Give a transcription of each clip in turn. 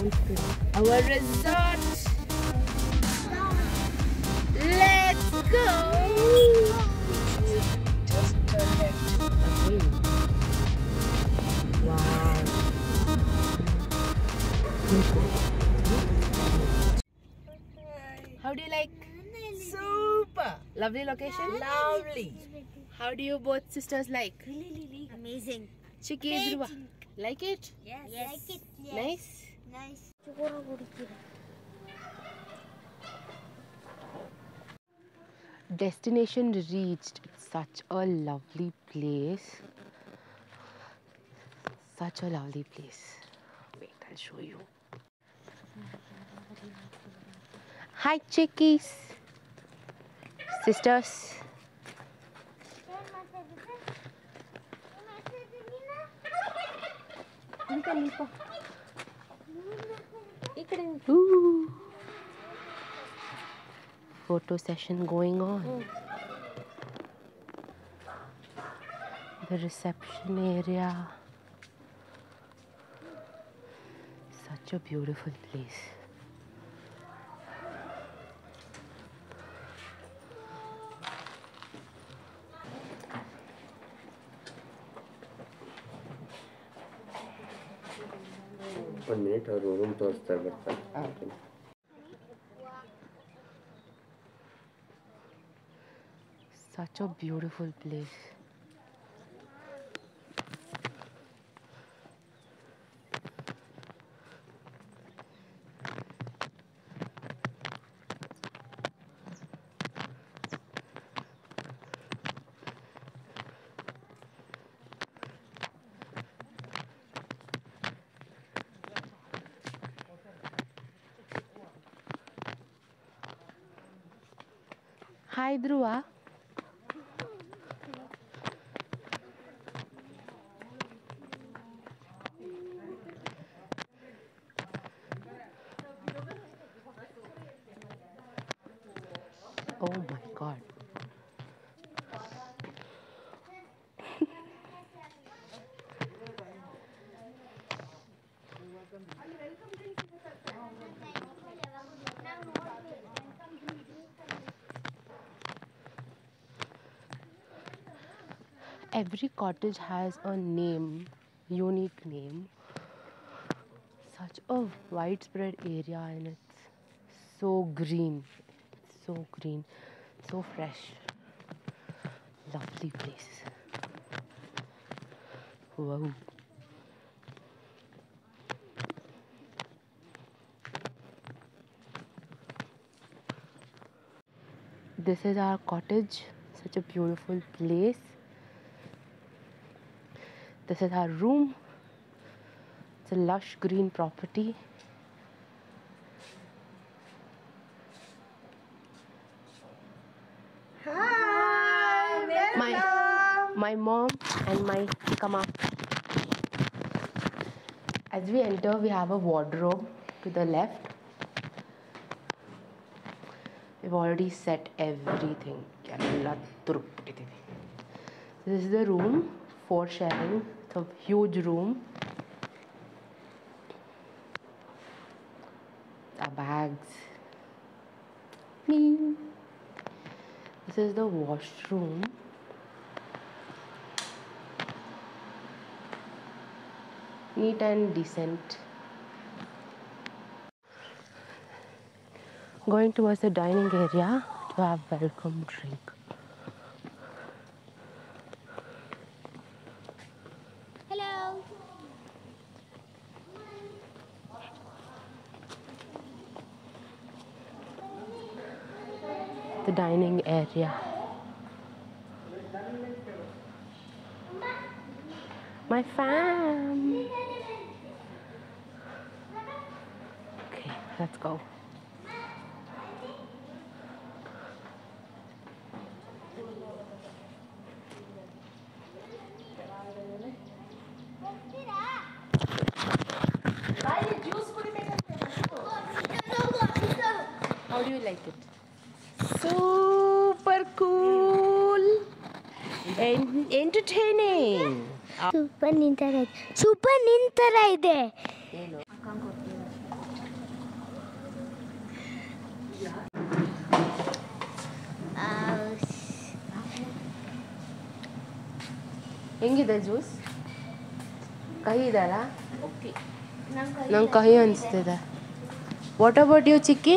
sounds good. Our resort. Let's go. Just turn left. Okay. Wow. How do you like? Super. Lovely location. Lovely. How do you both sisters like? Amazing. Chicky Dhruva. Like it? Yes. Like it. Nice. Nice. Destination reached. Such a lovely place. Such a lovely place. Wait, I'll show you. Hi, chickies. Sisters. Ooh. Photo session going on. The reception area. Such a beautiful place. ಒಂದು minute ಅವರು room ತೋರಿಸ್ತಾರೆ ಬರ್ತಾರೆ Such a beautiful place. Hi, Dhruva. Oh my god. Every cottage has a name, unique name. Such a widespread area and it's so green. So green, so fresh. Lovely place. Wow. This is our cottage, such a beautiful place. This is our room. It's a lush green property. Hi, welcome. my my mom and my kama. As we enter, we have a wardrobe to the left. We've already set everything. This is the room for sharing a huge room. Our bags. Me. This is the washroom. Neat and decent. Going towards the dining area to have welcome drink. The dining area. My fam. Okay, let's go. How do you like it? super cool and entertaining super ninta super ninta ide ಹೆಂಗಿದೆ juice ಕಹಿ ಇದಲ್ಲ ನಂಗೆ ಕಹಿ ಅನಿಸ್ತಿದೆ what about you chikki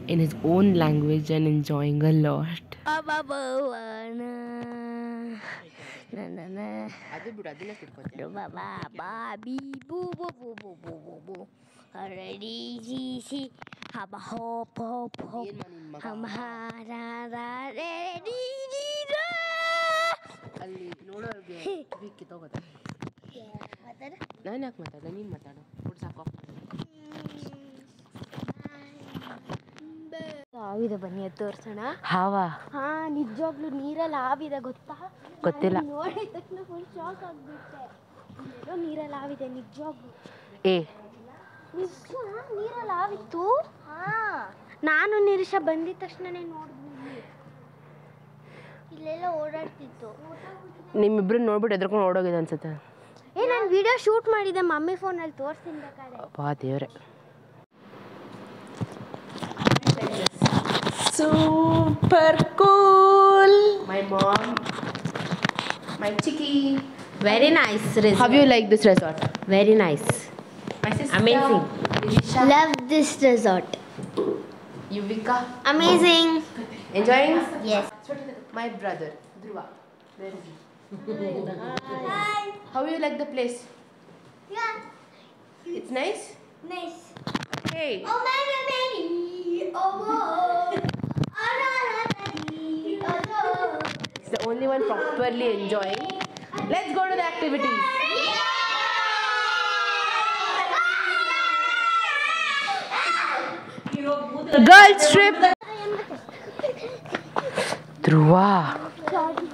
in his own language and enjoying a lot. Baby boo boo boo boo boo boo boo. Ready, see, see. Hop, hop, hop, hop. Hum, ha, ra, ra, re, di, di, ra. ಅಲ್ಲಿ ನೋಡೋರಿಗೆ ಕಿತ್ತೋಗುತ್ತೆ ನಾನು ಯಾಕೆ ಮಾತಾಡ ನೀನು ಮಾತಾಡು food ಹಾವಿದೆ ಬನ್ನಿ ಅದು ತೋರ್ಸೋಣ. ಹಾವಾ? ಹಾ ನಿಜವಾಗ್ಲೂ ನೀರಲ್ಲಿ ಆವಿದೆ ಗೊತ್ತಾ? ಗೊತ್ತಿಲ್ಲ. ನೋಡಿದ ತಕ್ಷಣ ಫುಲ್ ಶಾಕ್ ಆಗ್ಬಿಟ್ಟೆ. ಎಲ್ಲೋ ನೀರಲ್ಲಿ ಆವಿದೆ ನಿಜವಾಗ್ಲೂ. ಏ. ನಿಜ? ನೀರಲ್ಲಿ ಆವಿತ್ತು ಹಾ. ನಾನು ನಿರೀಶ ಬಂದಿದ ತಕ್ಷಣನೇ ನೋಡಿದ್ವಿ ಇಲ್ಲೆಲ್ಲ ಓಡಾಡ್ತಿತ್ತು. ನಿಮ್ಮಿಬ್ರು ನೋಡ್ಬಿಟ್ಟು ಎದ್ರಕೊಂಡು ಓಡೋಗಿದೆ ಅನ್ಸುತ್ತೆ. ಏ ನಾನು ವಿಡಿಯೋ ಶೂಟ್ ಮಾಡಿದ್ದೆ ಮಮ್ಮಿ ಫೋನಲ್ಲಿ ತೋರಿಸ್ತೀನಿ ಬೇಕಾದ್ರೆ ಬಾ ದೇವ್ರೆ. Super cool. My mom. My chicky. Very nice resort. How you like this resort? Very nice. My sister. Amazing. Risha. Love this resort. Yuvika. Amazing. Enjoying? Yes. My brother, Dhruva. Hi. Hi. How you like the place? Yeah. It's nice? Nice. Hey. Oh, my, my, my. It's the only one properly enjoying. Let's go to the activities. Girls trip. Dhruva.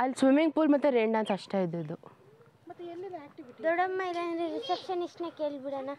ಅಲ್ಲಿ swimming pool ಮತ್ತೆ rain dance ಅಷ್ಟೇ ಇದ್ದಿದ್ದು. ದೊಡ್ಡಮ್ಮ ಇಲ್ಲಾಂದ್ರೆ ರಿಸೆಪ್ಷನಿಸ್ಟ್ನ ಕೇಳ್ಬಿಡೋಣ.